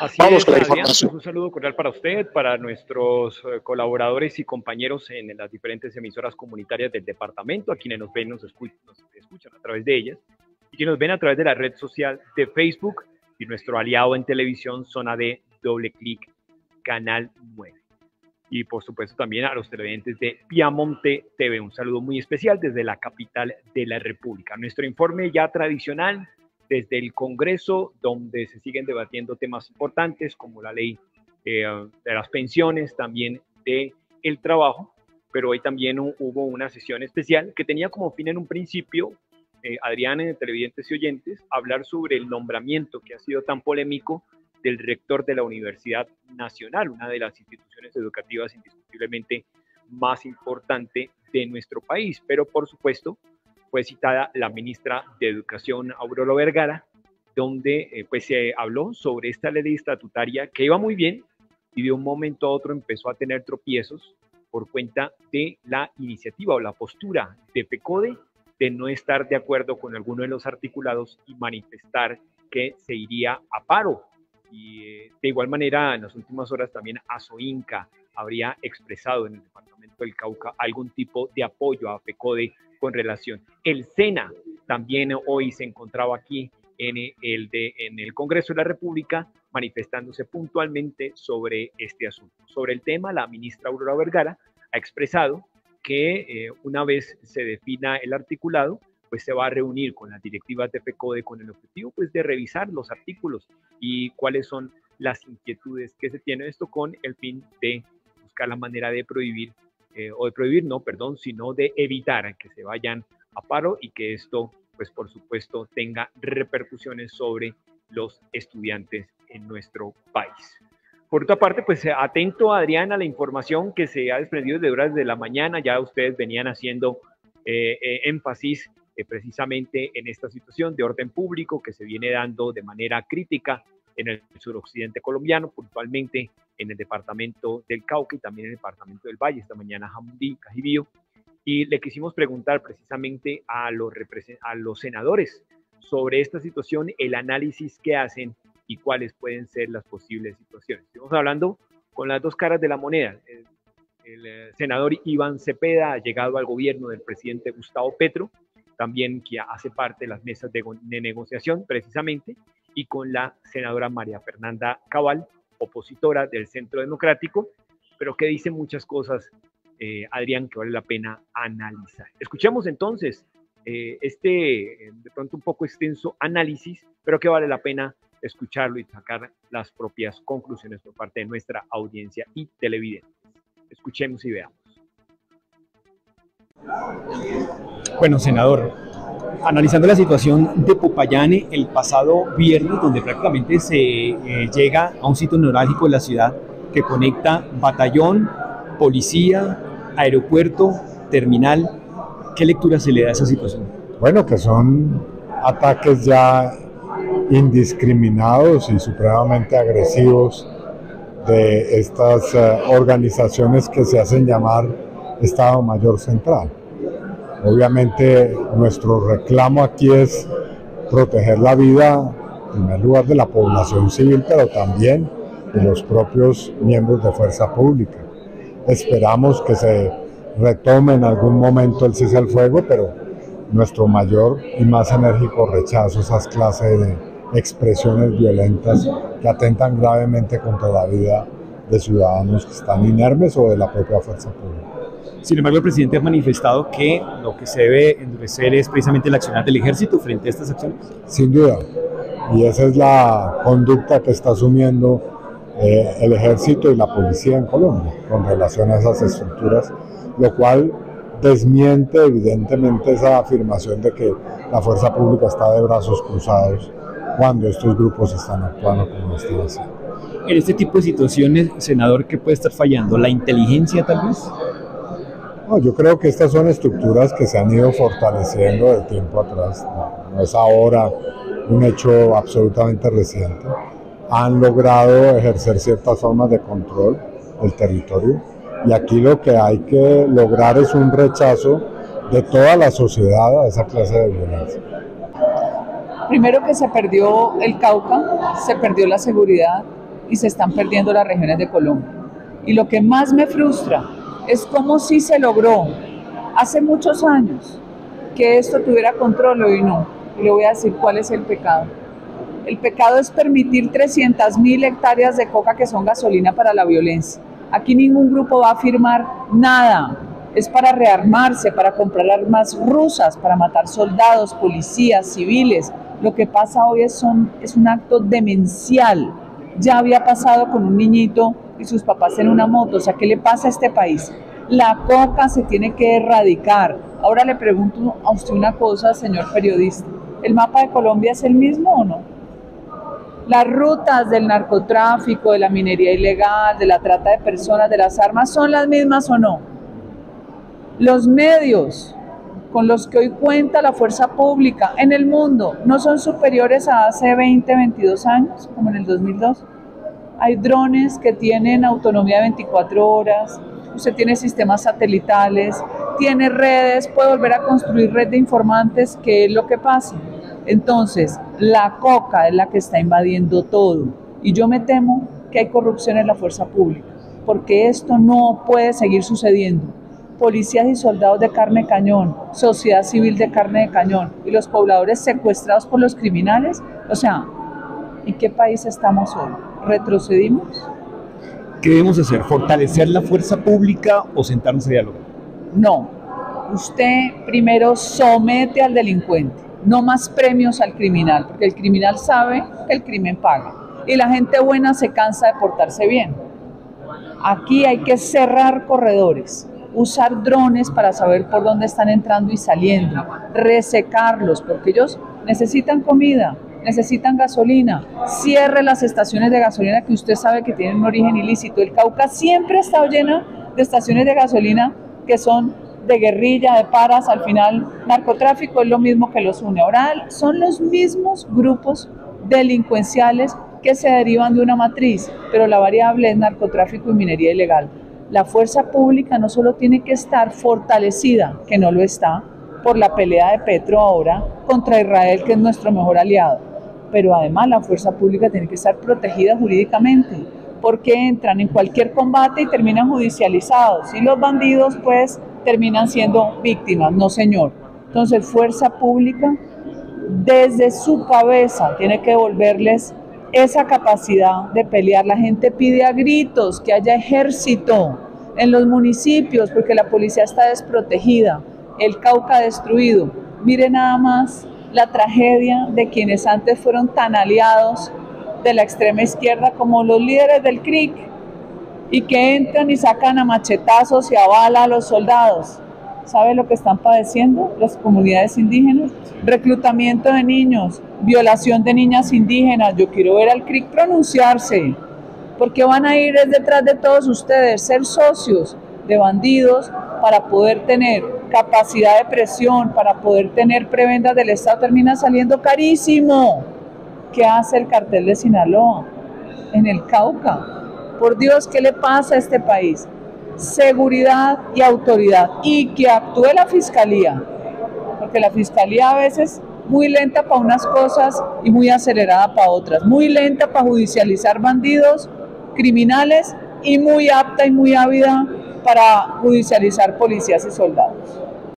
Así Vamos con la información. Pues, un saludo cordial para usted, para nuestros eh, colaboradores y compañeros en las diferentes emisoras comunitarias del departamento, a quienes nos ven, nos escuchan, nos escuchan a través de ellas, y quienes nos ven a través de la red social de Facebook y nuestro aliado en televisión, Zona de Doble Clic, Canal 9 y por supuesto también a los televidentes de Piamonte TV. Un saludo muy especial desde la capital de la República. Nuestro informe ya tradicional desde el Congreso, donde se siguen debatiendo temas importantes como la ley eh, de las pensiones, también de el trabajo, pero hoy también hubo una sesión especial que tenía como fin en un principio, eh, Adrián, en televidentes y oyentes, hablar sobre el nombramiento que ha sido tan polémico del rector de la Universidad Nacional, una de las instituciones educativas indiscutiblemente más importante de nuestro país. Pero por supuesto fue citada la ministra de Educación, Aurora Vergara, donde eh, pues se habló sobre esta ley estatutaria que iba muy bien y de un momento a otro empezó a tener tropiezos por cuenta de la iniciativa o la postura de PECODE de no estar de acuerdo con alguno de los articulados y manifestar que se iría a paro. Y eh, de igual manera, en las últimas horas también Asoinca habría expresado en el departamento del Cauca algún tipo de apoyo a FECODE con relación. El SENA también hoy se encontraba aquí en el, Congreso de la República manifestándose puntualmente sobre este asunto. Sobre el tema, la ministra Aurora Vergara ha expresado que eh, una vez se defina el articulado, pues se va a reunir con las directivas de FECODE con el objetivo pues de revisar los artículos y cuáles son las inquietudes que se tiene esto con el fin de buscar la manera de prohibir, eh, o de prohibir, no, perdón, sino de evitar que se vayan a paro y que esto, pues por supuesto, tenga repercusiones sobre los estudiantes en nuestro país. Por otra parte, pues atento, Adrián, a la información que se ha desprendido de horas de la mañana. Ya ustedes venían haciendo eh, eh, énfasis precisamente en esta situación de orden público que se viene dando de manera crítica en el suroccidente colombiano, puntualmente en el departamento del Cauca y también en el departamento del Valle, esta mañana Jamundí, Cajibío. Y le quisimos preguntar precisamente a los, a los senadores sobre esta situación, el análisis que hacen y cuáles pueden ser las posibles situaciones. Estamos hablando con las dos caras de la moneda. El, el eh, senador Iván Cepeda ha llegado al gobierno del presidente Gustavo Petro también que hace parte de las mesas de, negociación precisamente, y con la senadora María Fernanda Cabal, opositora del Centro Democrático, pero que dice muchas cosas, eh, Adrián, que vale la pena analizar. Escuchemos entonces eh, este, de pronto un poco extenso análisis, pero que vale la pena escucharlo y sacar las propias conclusiones por parte de nuestra audiencia y televidentes. Escuchemos y veamos. Bueno, senador, analizando la situación de Popayane el pasado viernes, donde prácticamente se eh, llega a un sitio neurálgico de la ciudad que conecta batallón, policía, aeropuerto, terminal, ¿qué lectura se le da a esa situación? Bueno, que son ataques ya indiscriminados y supremamente agresivos de estas eh, organizaciones que se hacen llamar Estado Mayor Central. Obviamente nuestro reclamo aquí es proteger la vida, en primer lugar, de la población civil, pero también de los propios miembros de fuerza pública. Esperamos que se retome en algún momento el cese al fuego, pero nuestro mayor y más enérgico rechazo a esas clases de expresiones violentas que atentan gravemente contra la vida de ciudadanos que están inermes o de la propia fuerza pública. Sin embargo, el presidente ha manifestado que lo que se debe endurecer es precisamente la acción del ejército frente a estas acciones. Sin duda. Y esa es la conducta que está asumiendo eh, el ejército y la policía en Colombia con relación a esas estructuras, lo cual desmiente evidentemente esa afirmación de que la fuerza pública está de brazos cruzados cuando estos grupos están actuando como están haciendo. En este tipo de situaciones, senador, ¿qué puede estar fallando? ¿La inteligencia tal vez? Yo creo que estas son estructuras que se han ido fortaleciendo de tiempo atrás, no, es ahora un hecho absolutamente reciente. Han logrado ejercer ciertas formas de control del territorio y aquí lo que hay que lograr es un rechazo de toda la sociedad a esa clase de violencia. Primero que se perdió el Cauca, se perdió la seguridad, y se están perdiendo las regiones de Colombia. Y lo que más me frustra es cómo sí se logró hace muchos años que esto tuviera control y no. Y le voy a decir cuál es el pecado. El pecado es permitir 300 mil hectáreas de coca que son gasolina para la violencia. Aquí ningún grupo va a firmar nada. Es para rearmarse, para comprar armas rusas, para matar soldados, policías, civiles. Lo que pasa hoy es un acto demencial. Ya había pasado con un niñito y sus papás en una moto. O sea, ¿qué le pasa a este país? La coca se tiene que erradicar. Ahora le pregunto a usted una cosa, señor periodista. ¿El mapa de Colombia es el mismo o no? Las rutas del narcotráfico, de la minería ilegal, de la trata de personas, de las armas, ¿son las mismas o no? Los medios con los que hoy cuenta la fuerza pública en el mundo no son superiores a hace 20, 22 años, como en el 2002. Hay drones que tienen autonomía de 24 horas, usted tiene sistemas satelitales, tiene redes, puede volver a construir red de informantes, ¿qué es lo que pasa? Entonces, la coca es la que está invadiendo todo. Y yo me temo que hay corrupción en la fuerza pública, porque esto no puede seguir sucediendo. Policías y soldados de carne de cañón, sociedad civil de carne de cañón y los pobladores secuestrados por los criminales. O sea, ¿en qué país estamos hoy? ¿Retrocedimos? ¿Qué debemos hacer? ¿Fortalecer la fuerza pública o sentarnos a dialogar? No. Usted primero somete al delincuente, no más premios al criminal, porque el criminal sabe que el crimen paga. Y la gente buena se cansa de portarse bien. Aquí hay que cerrar corredores, usar drones para saber por dónde están entrando y saliendo, resecarlos, porque ellos necesitan comida, necesitan gasolina, cierre las estaciones de gasolina que usted sabe que tienen un origen ilícito. El Cauca siempre ha estado lleno de estaciones de gasolina que son de guerrilla, de paras, al final narcotráfico es lo mismo que los une. Ahora son los mismos grupos delincuenciales que se derivan de una matriz, pero la variable es narcotráfico y minería ilegal. La fuerza pública no solo tiene que estar fortalecida, que no lo está, por la pelea de Petro ahora contra Israel, que es nuestro mejor aliado, pero además la fuerza pública tiene que estar protegida jurídicamente, porque entran en cualquier combate y terminan judicializados, y los bandidos pues terminan siendo víctimas, no señor. Entonces, fuerza pública desde su cabeza tiene que devolverles esa capacidad de pelear. La gente pide a gritos que haya ejército en los municipios porque la policía está desprotegida, el Cauca destruido. Mire nada más la tragedia de quienes antes fueron tan aliados de la extrema izquierda como los líderes del CRIC y que entran y sacan a machetazos y a a los soldados. ¿Sabe lo que están padeciendo las comunidades indígenas? Reclutamiento de niños, violación de niñas indígenas. Yo quiero ver al CRIC pronunciarse, porque van a ir detrás de todos ustedes, ser socios de bandidos para poder tener capacidad de presión, para poder tener prebendas del Estado, termina saliendo carísimo. ¿Qué hace el cartel de Sinaloa en el Cauca? Por Dios, ¿qué le pasa a este país? Seguridad y autoridad. Y que actúe la fiscalía, porque la fiscalía a veces muy lenta para unas cosas y muy acelerada para otras. Muy lenta para judicializar bandidos, criminales y muy apta y muy ávida para judicializar policías y soldados.